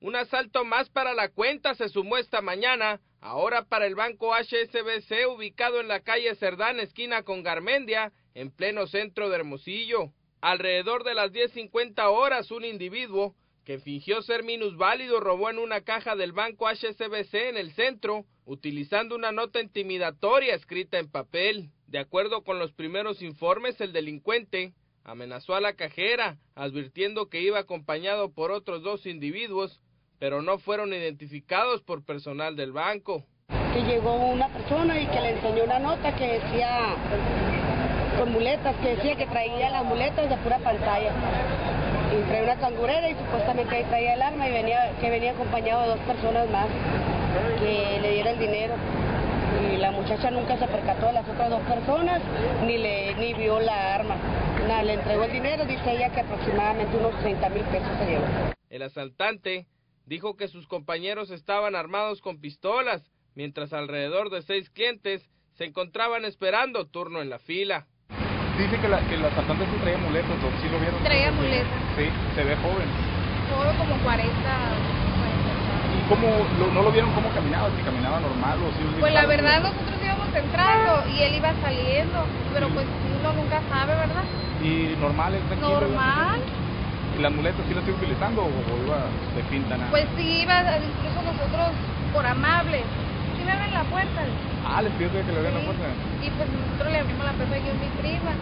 Un asalto más para la cuenta se sumó esta mañana, ahora para el banco HSBC ubicado en la calle Cerdán, esquina con Garmendia, en pleno centro de Hermosillo. Alrededor de las 10.50 horas, un individuo que fingió ser minusválido robó en una caja del banco HSBC en el centro, utilizando una nota intimidatoria escrita en papel. De acuerdo con los primeros informes, el delincuente amenazó a la cajera, advirtiendo que iba acompañado por otros dos individuos pero no fueron identificados por personal del banco. Que llegó una persona y que le enseñó una nota que decía, con muletas, que decía que traía las muletas de pura pantalla. Y traía una cangurera y supuestamente ahí traía el arma y venía, que venía acompañado de dos personas más que le diera el dinero. Y la muchacha nunca se percató de las otras dos personas ni, le, ni vio la arma. Le entregó el dinero, dice ella que aproximadamente unos 30 mil pesos se llevó. El asaltante dijo que sus compañeros estaban armados con pistolas, mientras alrededor de seis clientes se encontraban esperando turno en la fila. Dice que, la, que el asaltante sí traía muletas, ¿o sí lo vieron? Traía muletas. Sí, se ve joven. Joven como 40, 40 ¿Y cómo, no lo vieron cómo caminaba? ¿Si caminaba normal o si Pues la verdad nosotros íbamos entrando y él iba saliendo, pero pues sabe, ¿verdad? ¿Y normal, es tranquilo? Normal. ¿Y las muletas sí las estoy utilizando o, iba de pinta nada? Pues sí, iba incluso nosotros por amables. Sí me abren la puerta. Ah, les pido que le abran la puerta. Y pues nosotros le abrimos la puerta yo y mi prima.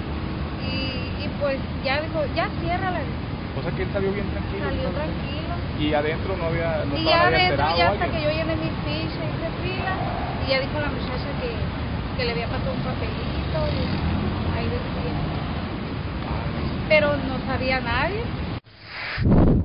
Y, y pues ya dijo, ya ciérrala. O sea que él salió bien tranquilo. Salió tranquilo. Y adentro no había... No y ya adentro ya hasta que yo llené mi ficha y se fila. Y ya dijo la muchacha que, que le había pasado un papelito y ahí decía. Pero no sabía nadie.